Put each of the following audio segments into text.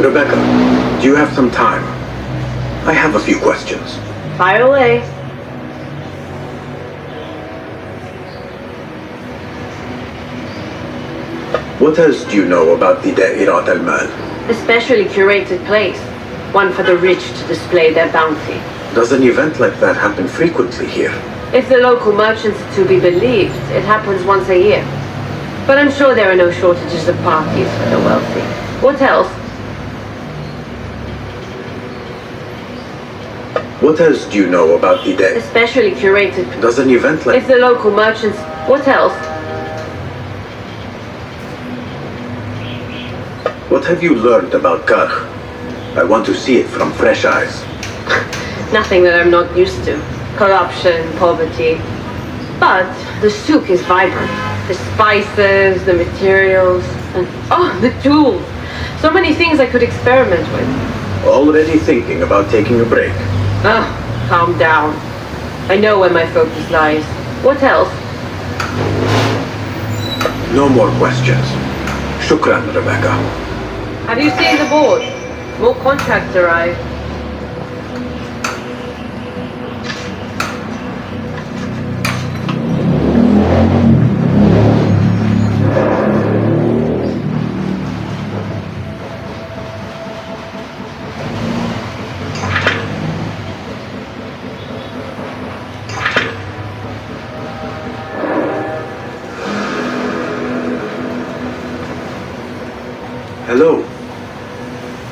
Rebecca, do you have some time? I have a few questions. Fire away. What else do you know about the Da'irat al-Mal? A specially curated place. One for the rich to display their bounty. Does an event like that happen frequently here? If the local merchants are to be believed, it happens once a year. But I'm sure there are no shortages of parties for the wealthy. What else? What else do you know about the A Da'irat? specially curated... Does an event like It's the local merchants... What else? What have you learned about Karkh? I want to see it from fresh eyes. Nothing that I'm not used to. Corruption, poverty. But the souk is vibrant. The spices, the materials, and oh, the tools. So many things I could experiment with. Already thinking about taking a break. Ah, calm down. I know where my focus lies. What else? No more questions. Shukran, Rebecca. Have you seen the board? More contracts arrive. Hello.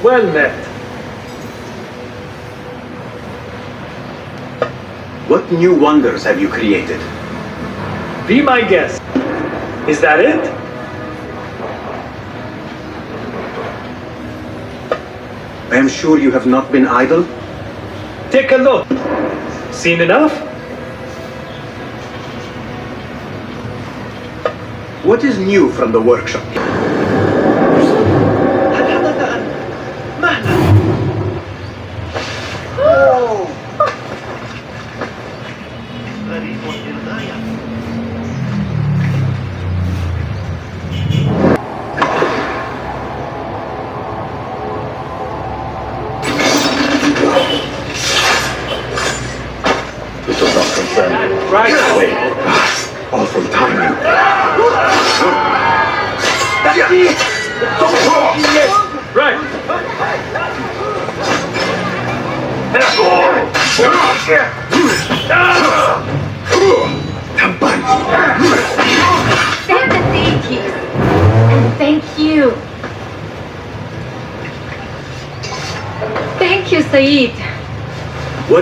Well met. What new wonders have you created? Be my guest. Is that it? I am sure you have not been idle. Take a look. Seen enough? What is new from the workshop?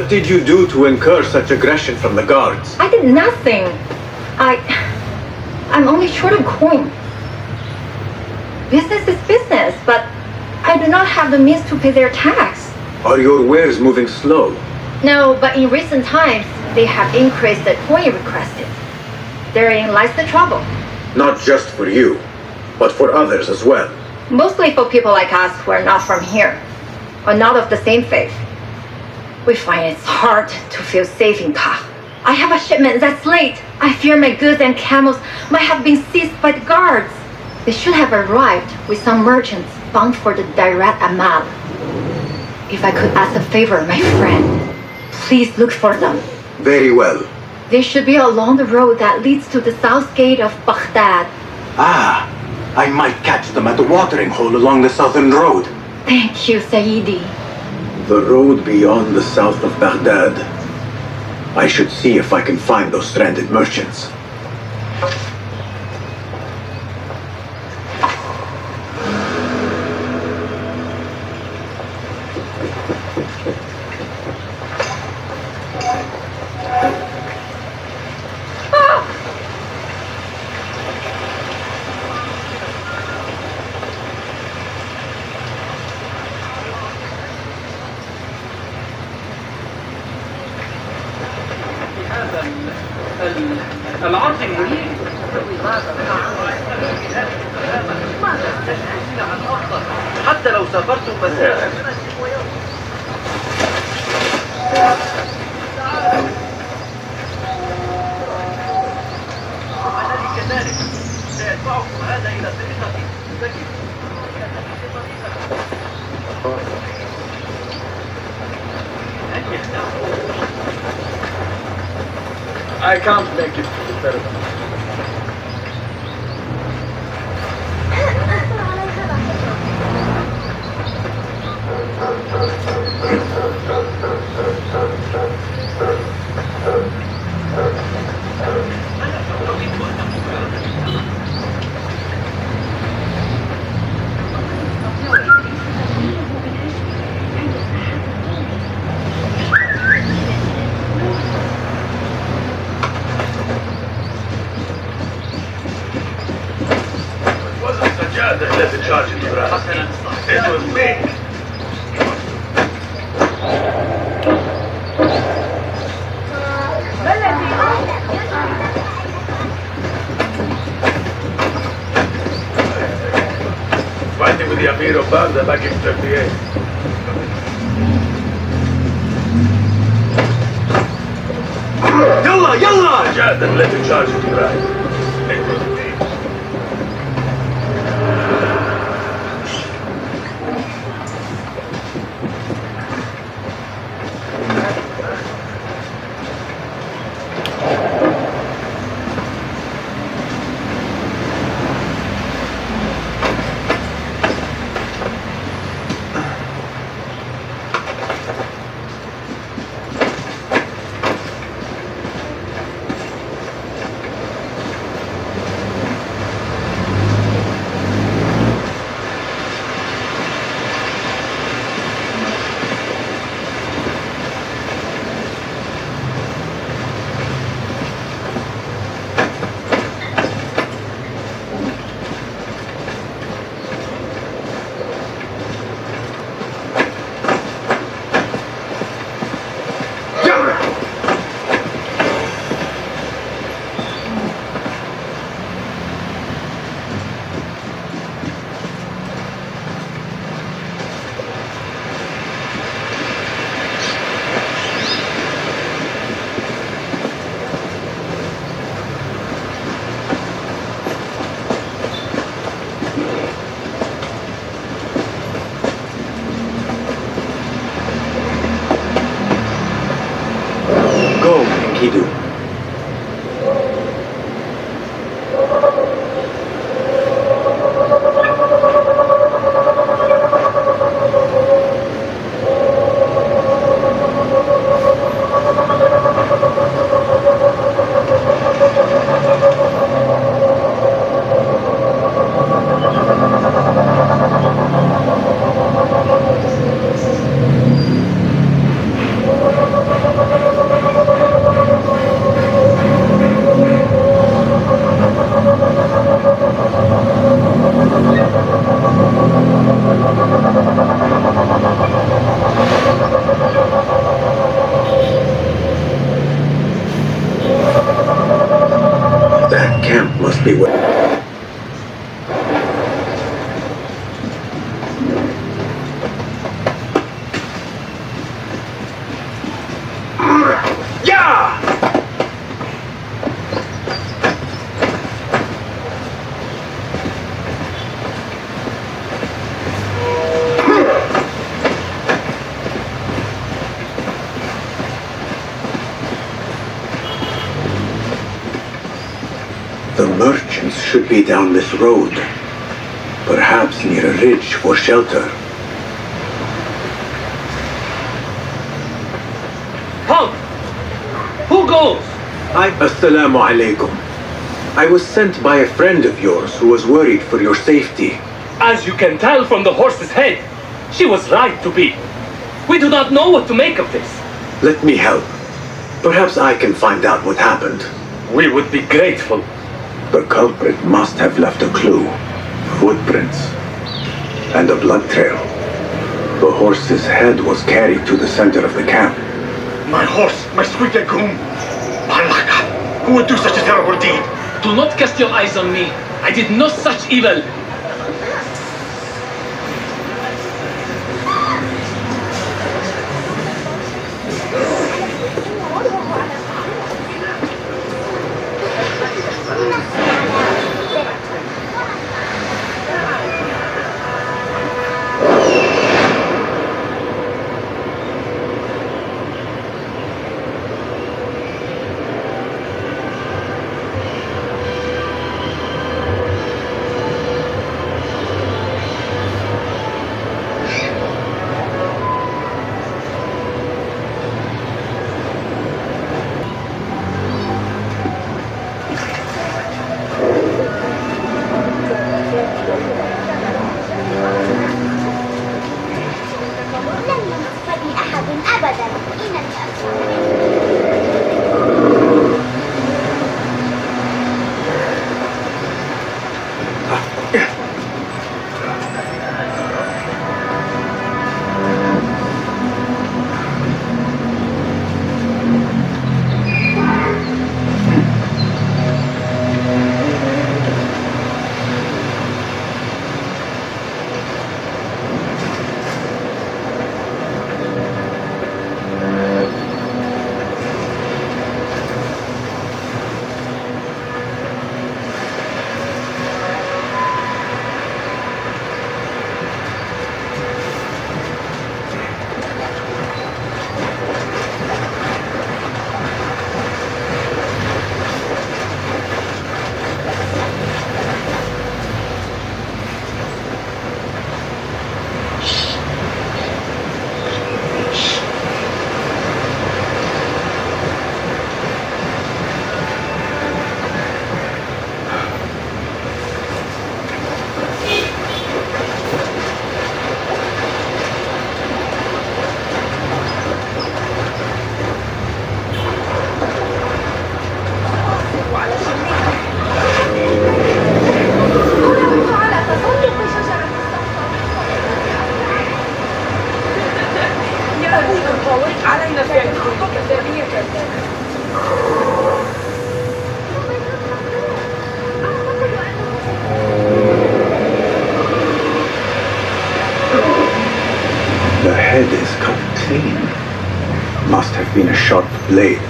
What did you do to incur such aggression from the guards? I did nothing. I. I'm only short of coin. Business is business, but I do not have the means to pay their tax. Are your wares moving slow? No, but in recent times, they have increased the coin requested. Therein lies the trouble. Not just for you, but for others as well. Mostly for people like us who are not from here, or not of the same faith. We find it's hard to feel safe in Karkh. I have a shipment that's late. I fear my goods and camels might have been seized by the guards. They should have arrived with some merchants bound for the Da'irat al-Mal. If I could ask a favor, my friend, please look for them. Very well. They should be along the road that leads to the south gate of Baghdad. Ah, I might catch them at the watering hole along the southern road. Thank you, Sayyidi. The road beyond the south of Baghdad. I should see if I can find those stranded merchants. I can't make it to camp must be with. This road. Perhaps near a ridge for shelter. Halt! Who goes? I... Assalamu alaikum. I was sent by a friend of yours who was worried for your safety. As you can tell from the horse's head, she was right to be. We do not know what to make of this. Let me help. Perhaps I can find out what happened. We would be grateful. The culprit must have left a clue. Footprints. And a blood trail. The horse's head was carried to the center of the camp. My horse, my sweet legume. Malaka, who would do such a terrible deed? Do not cast your eyes on me. I did no such evil. Sharp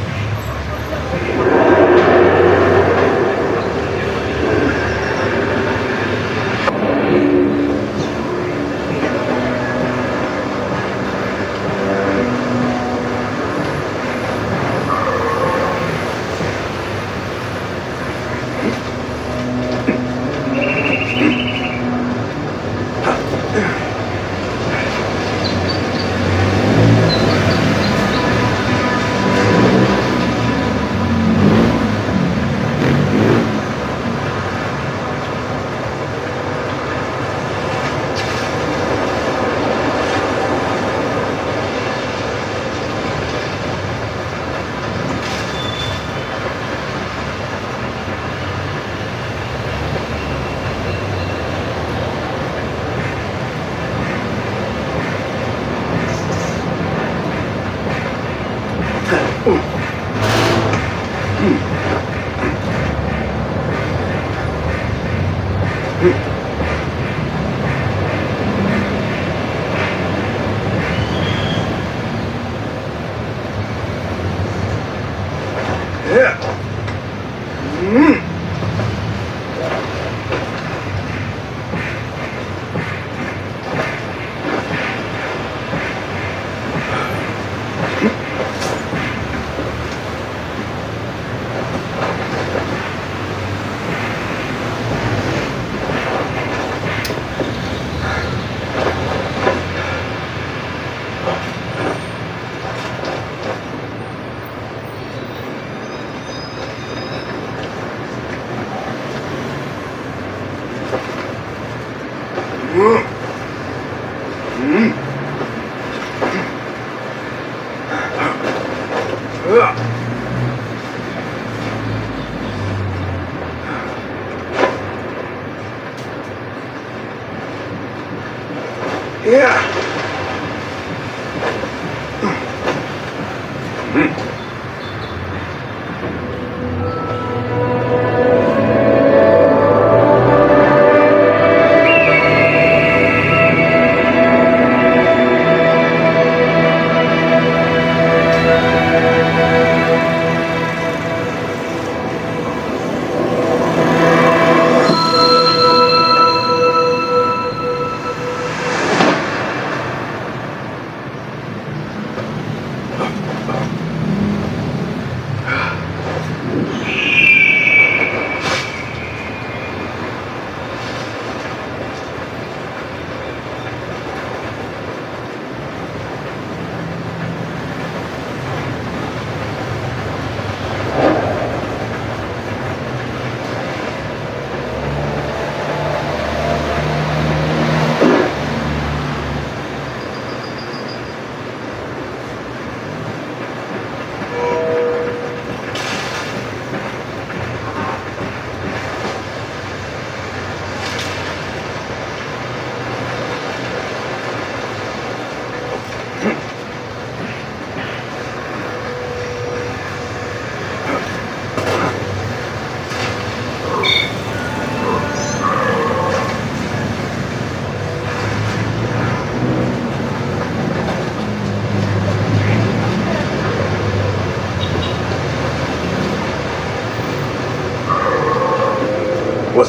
Ooh.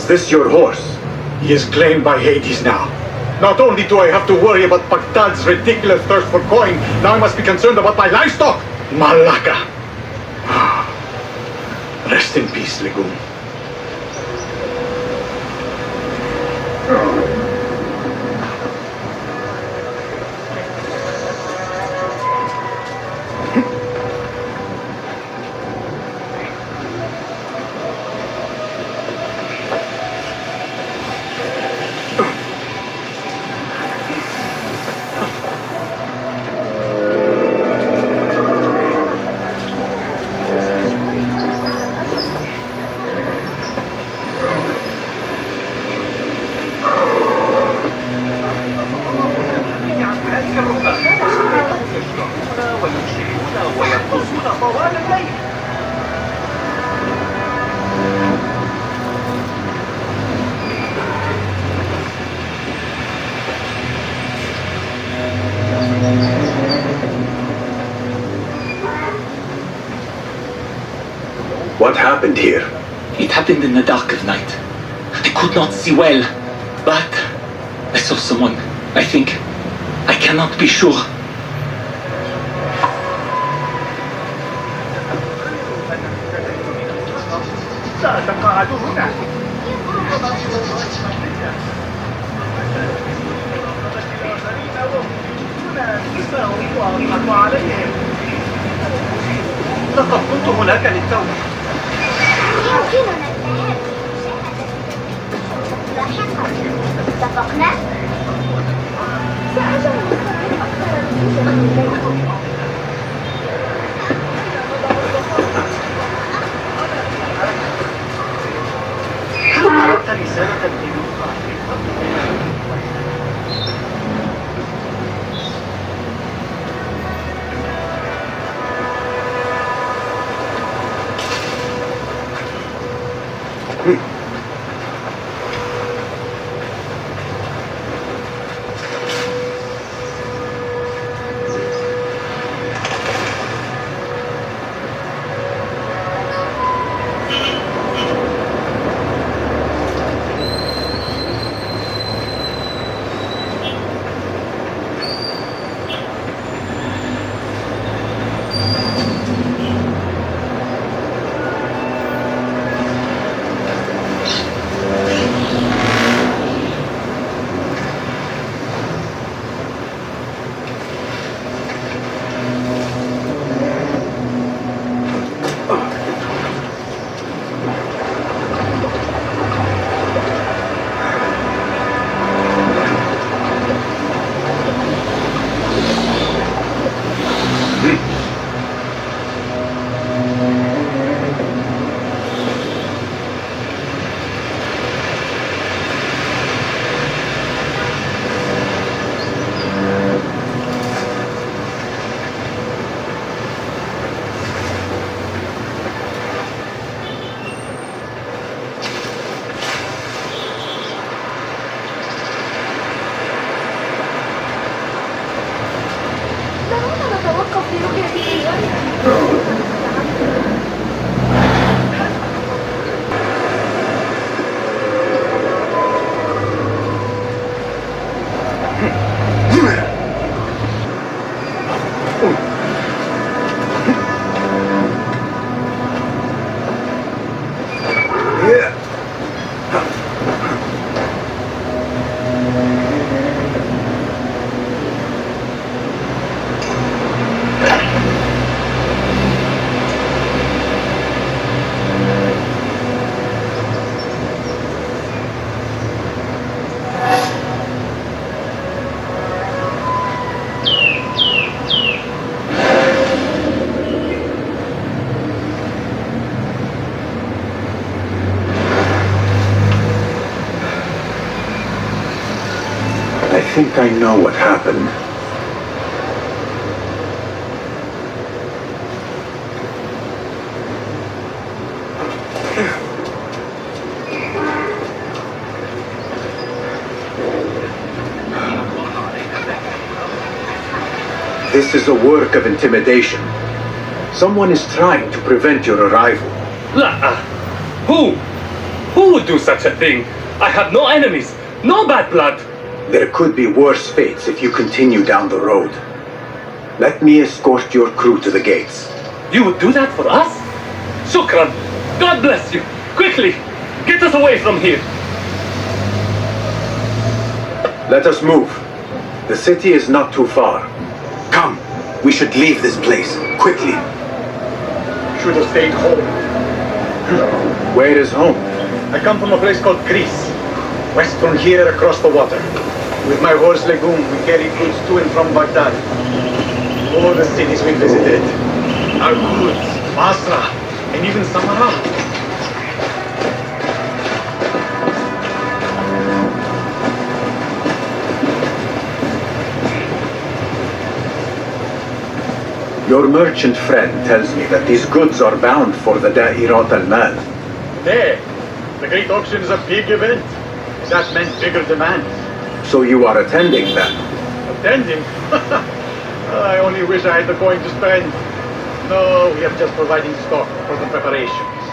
This your horse? He is claimed by Hades now. Not only do I have to worry about Baghdad's ridiculous thirst for coin, now I must be concerned about my livestock. Malaka. Ah. Rest in peace, Legume. What happened here? It happened in the dark of night. I could not see well, but I saw someone. I think. I cannot be sure. I know what happened. This is a work of intimidation. Someone is trying to prevent your arrival. Who? Who would do such a thing? I have no enemies, no bad blood. There could be worse fates if you continue down the road. Let me escort your crew to the gates. You would do that for us? Shukran. God bless you. Quickly, get us away from here. Let us move. The city is not too far. Come, we should leave this place, quickly. Should have stayed home. Where is home? I come from a place called Greece. West from here across the water. With my horse Legume, we carry goods to and from Baghdad. All the cities we visited. Al-Quds, Basra, and even Samarra. Your merchant friend tells me that these goods are bound for the Da'irat al-Mal. There, the great auction is a big event. That meant bigger demand. So you are attending then? Attending? I only wish I had the coin to spend. No, we are just providing stock for the preparations.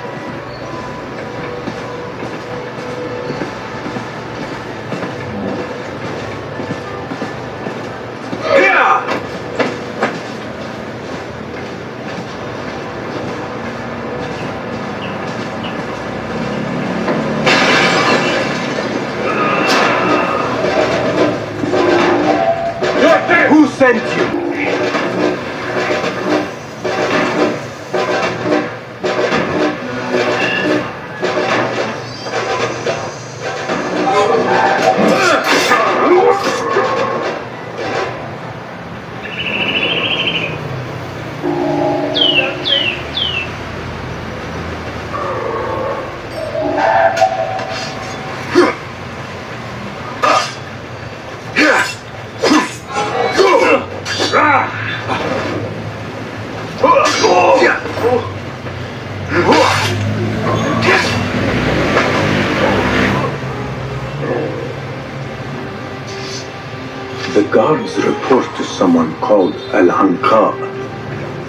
Someone called Al-Anqa.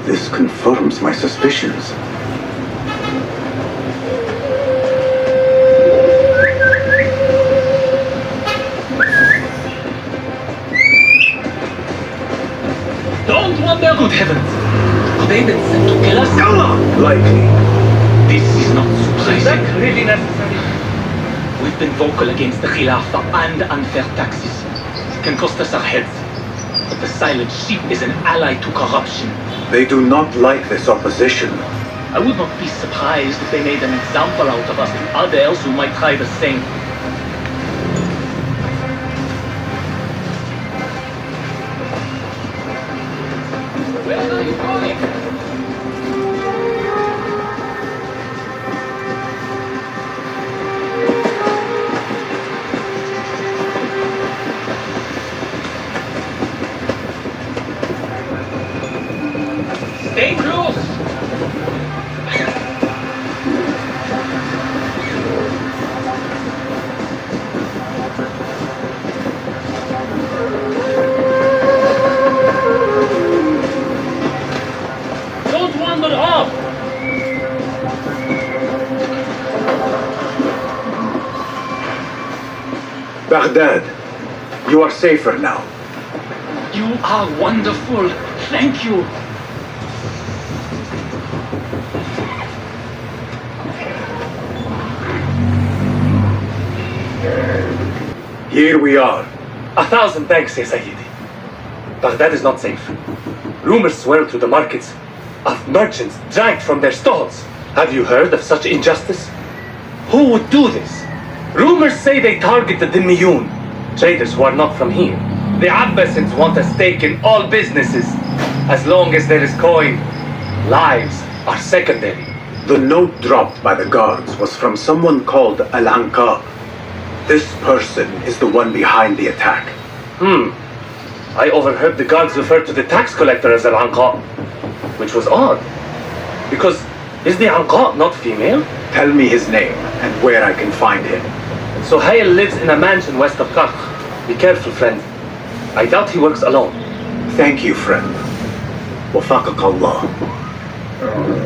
This confirms my suspicions. Don't wonder, good heavens. Have they been sent to kill us? Likely. This is not surprising. Is that really necessary? We've been vocal against the Khilafah and unfair taxes. It can cost us our heads. The silent sheep is an ally to corruption. They do not like this opposition. I would not be surprised if they made an example out of us to others who might try the same. Baghdad, you are safer now. You are wonderful. Thank you. Here we are. A thousand thanks, Sayyidi. Baghdad is not safe. Rumors swirl through the markets of merchants dragged from their stalls. Have you heard of such injustice? Who would do this? Rumors say they target the Dhimmiyun, traders who are not from here. The Abbasids want a stake in all businesses. As long as there is coin, lives are secondary. The note dropped by the guards was from someone called Al-Anqa. This person is the one behind the attack. Hmm. I overheard the guards refer to the tax collector as Al-Anqa, which was odd. Because is the Anqa not female? Tell me his name and where I can find him. Suhail lives in a mansion west of Karkh. Be careful, friend. I doubt he works alone. Thank you, friend. Wafaqak Allah.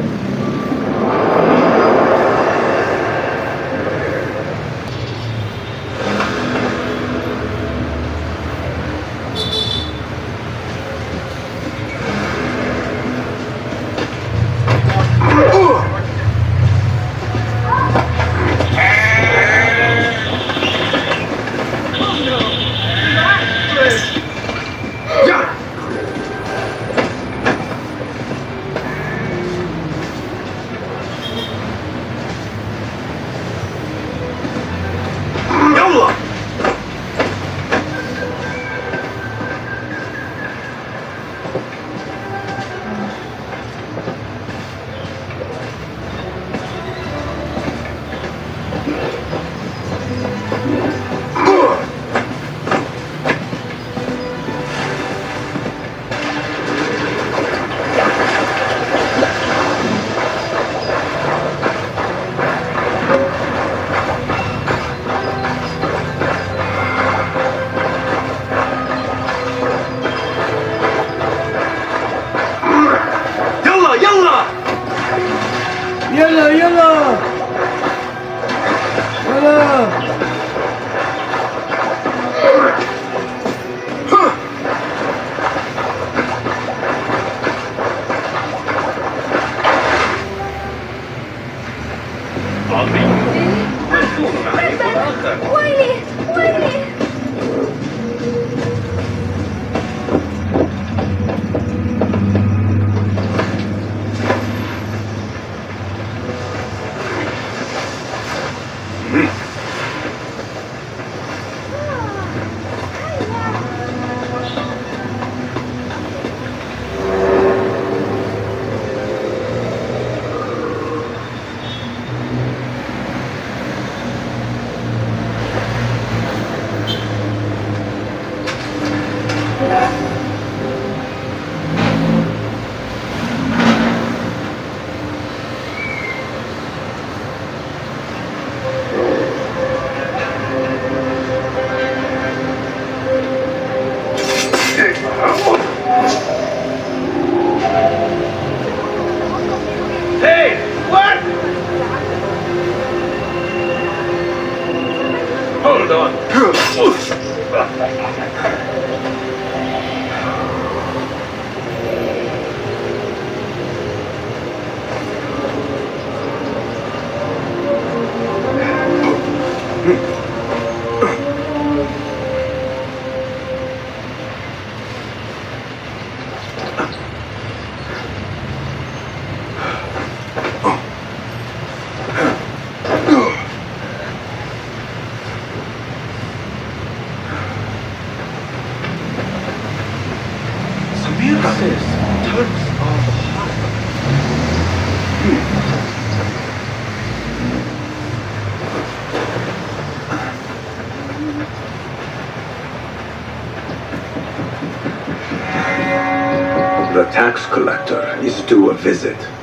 Tax collector is due a visit.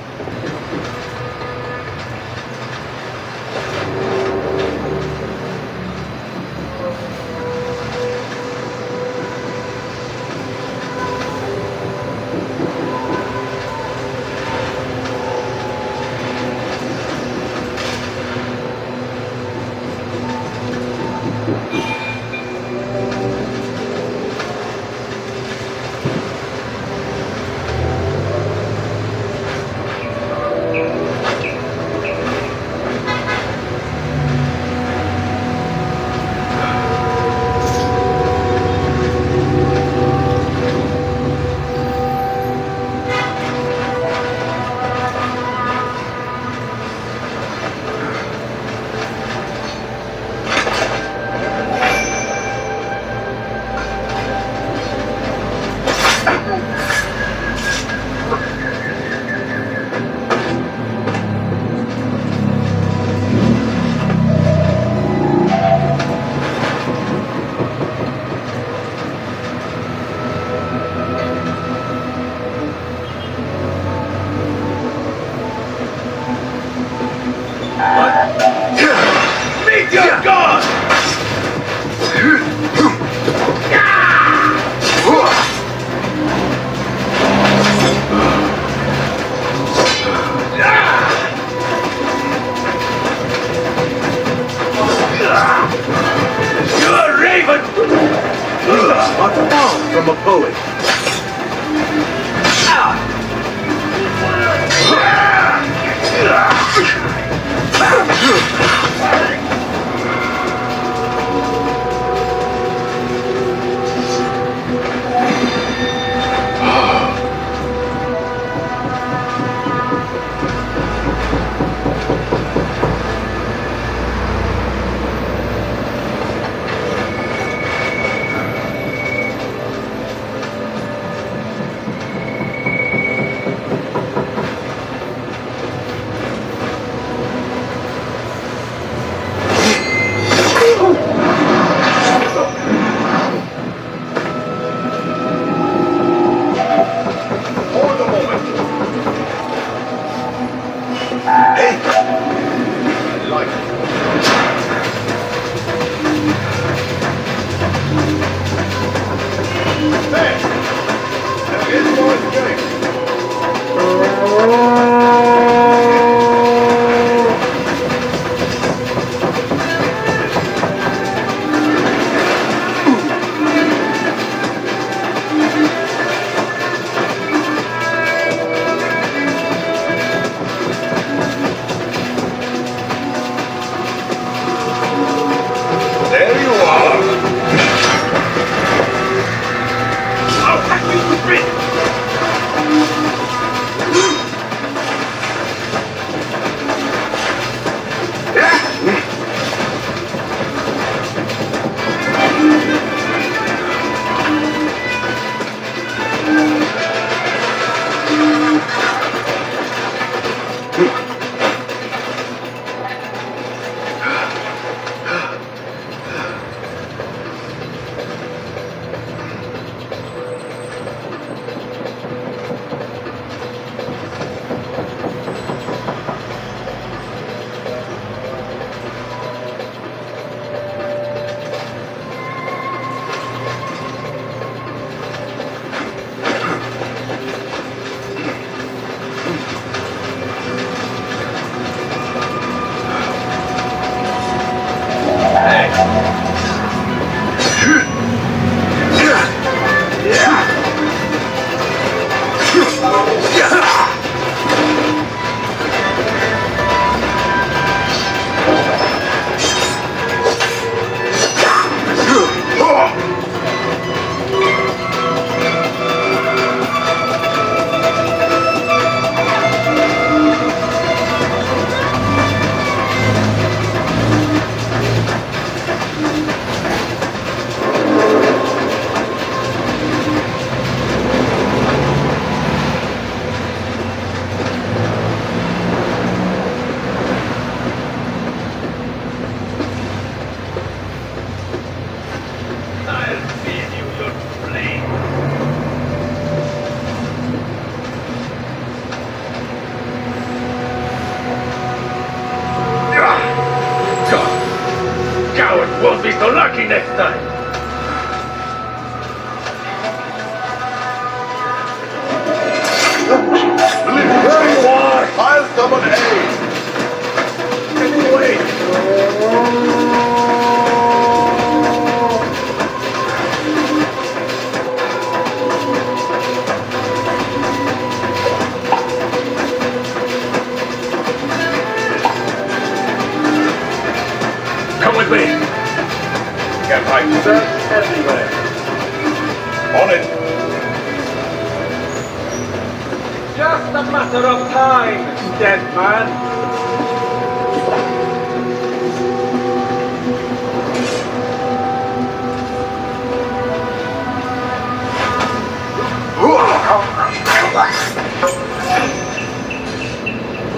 Matter of time, dead man.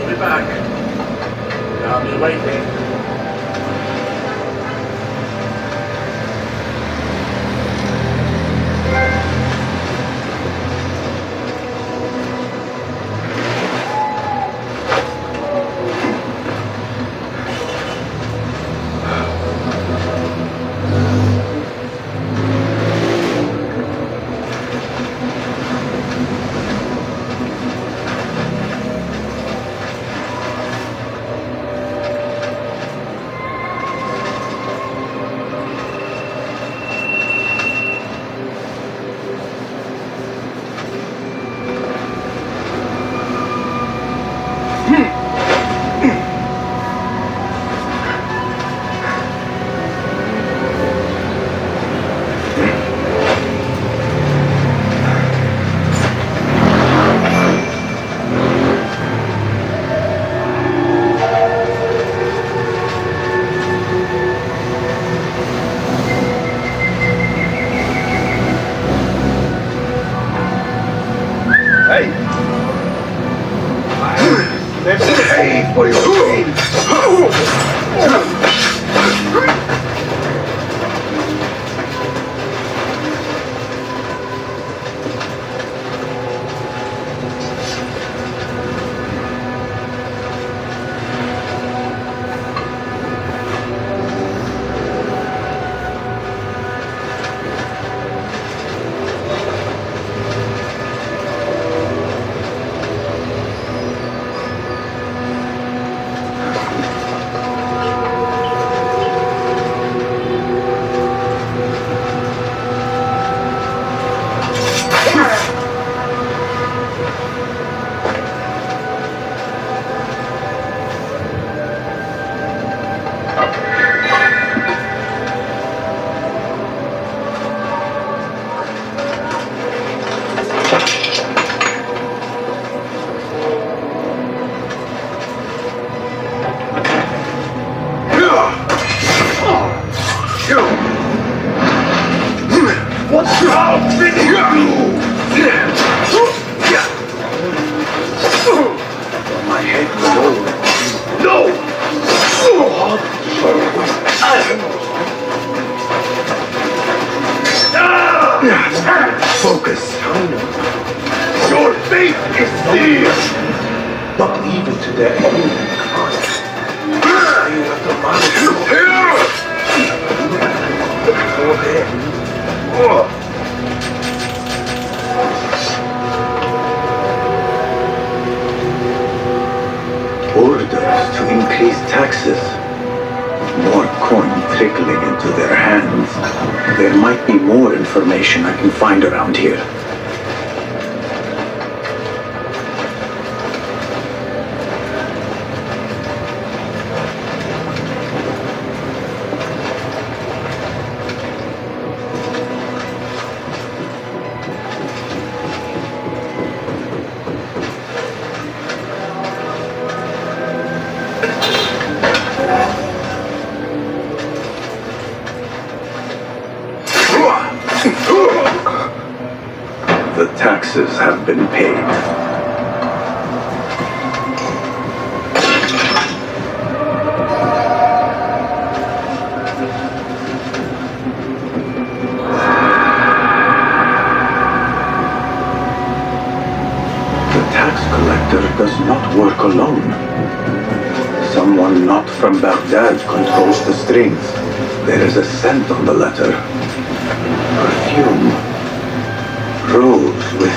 Be back. I'll be waiting. With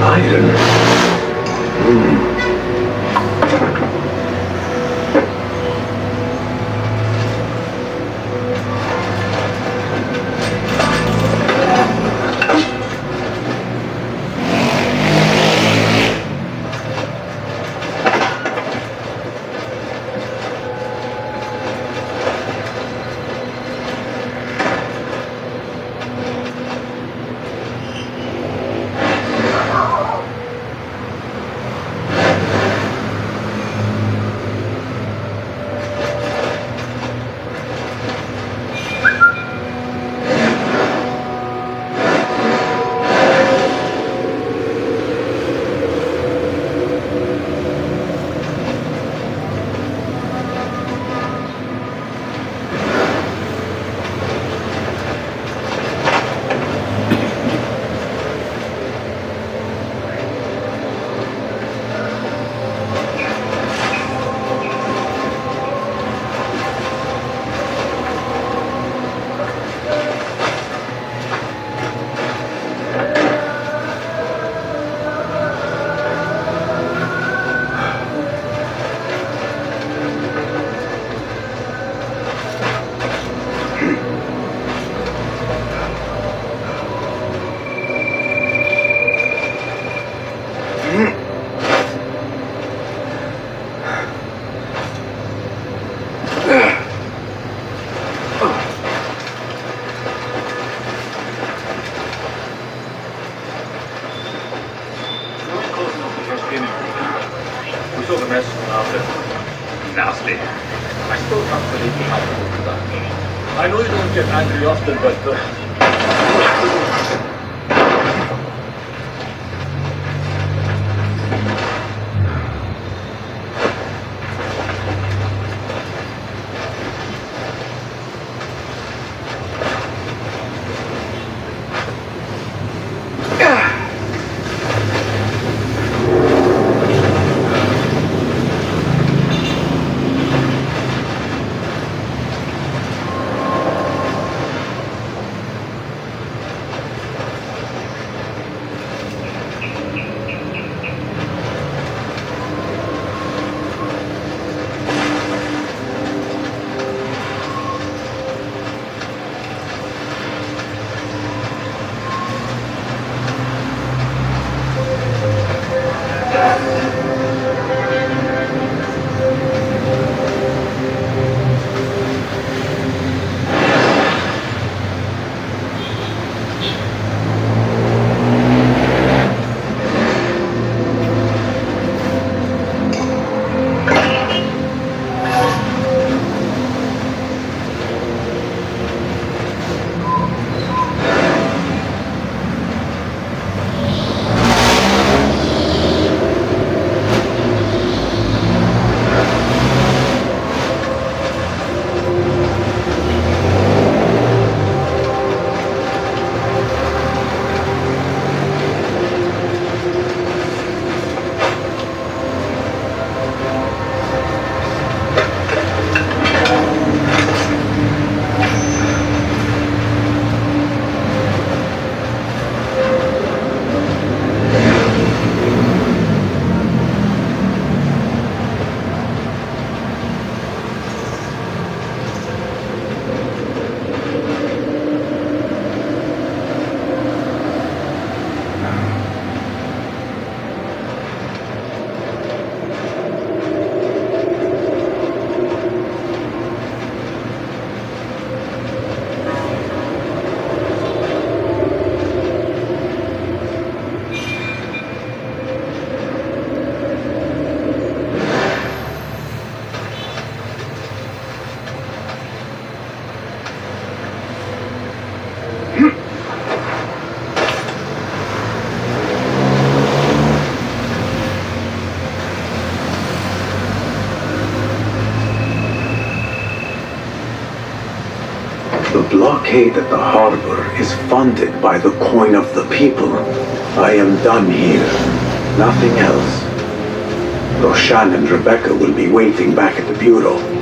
iron. that the harbor is funded by the coin of the people. I am done here. Nothing else. Roshan and Rebecca will be waiting back at the Bureau.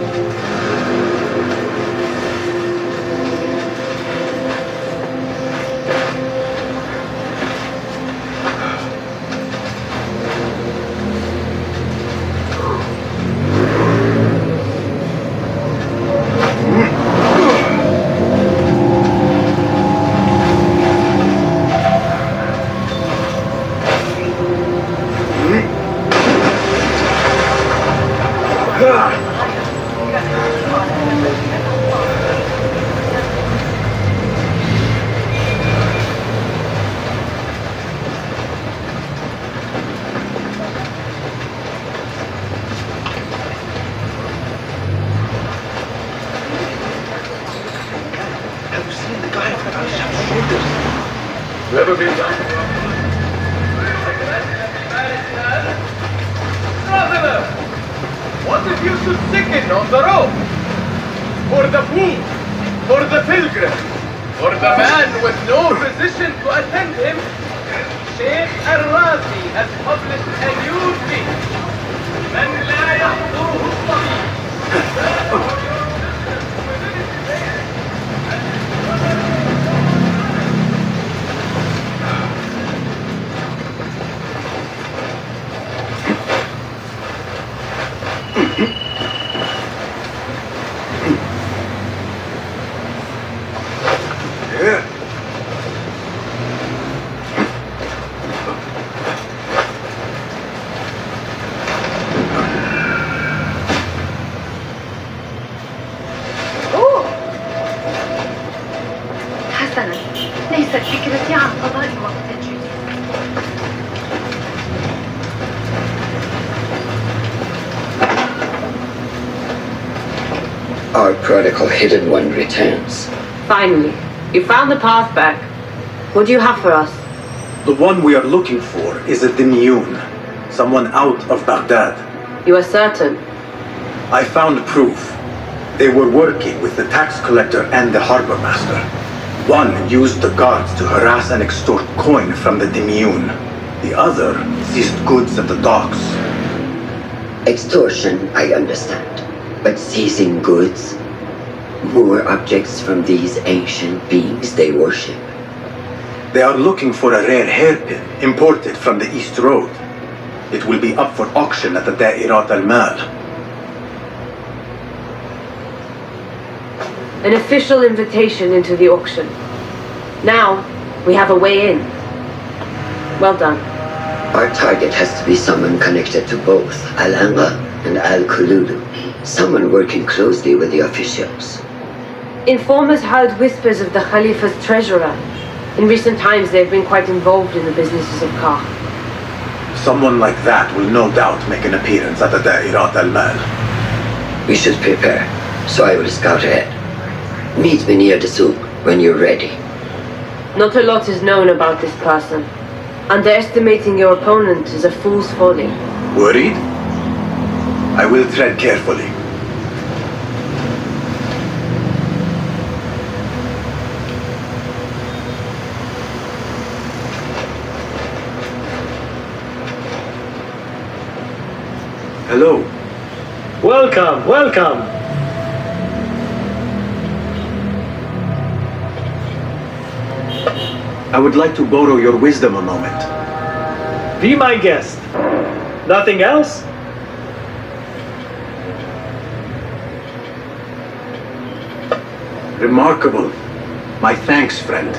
Our prodigal hidden one returns. Finally, you found the path back. What do you have for us? The one we are looking for is a Dimyun, someone out of Baghdad. You are certain? I found proof. They were working with the tax collector and the harbor master. One used the guards to harass and extort coin from the Dimyun. The other seized goods at the docks. Extortion, I understand. But seizing goods? More objects from these ancient beings they worship. They are looking for a rare hairpin imported from the East Road. It will be up for auction at the Da'irat al-Mal. An official invitation into the auction. Now, we have a way in. Well done. Our target has to be someone connected to both Al-Anga and Al-Kululu. Someone working closely with the officials. Informers heard whispers of the Khalifa's treasurer. In recent times, they've been quite involved in the businesses of Karkh. Someone like that will no doubt make an appearance at the Da'irat al-Mal. We should prepare, so I will scout ahead. Meet me near the souk when you're ready. Not a lot is known about this person. Underestimating your opponent is a fool's folly. Worried? I will tread carefully. Hello. Welcome, welcome. I would like to borrow your wisdom a moment. Be my guest. Nothing else? Remarkable. My thanks, friend.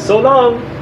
So long.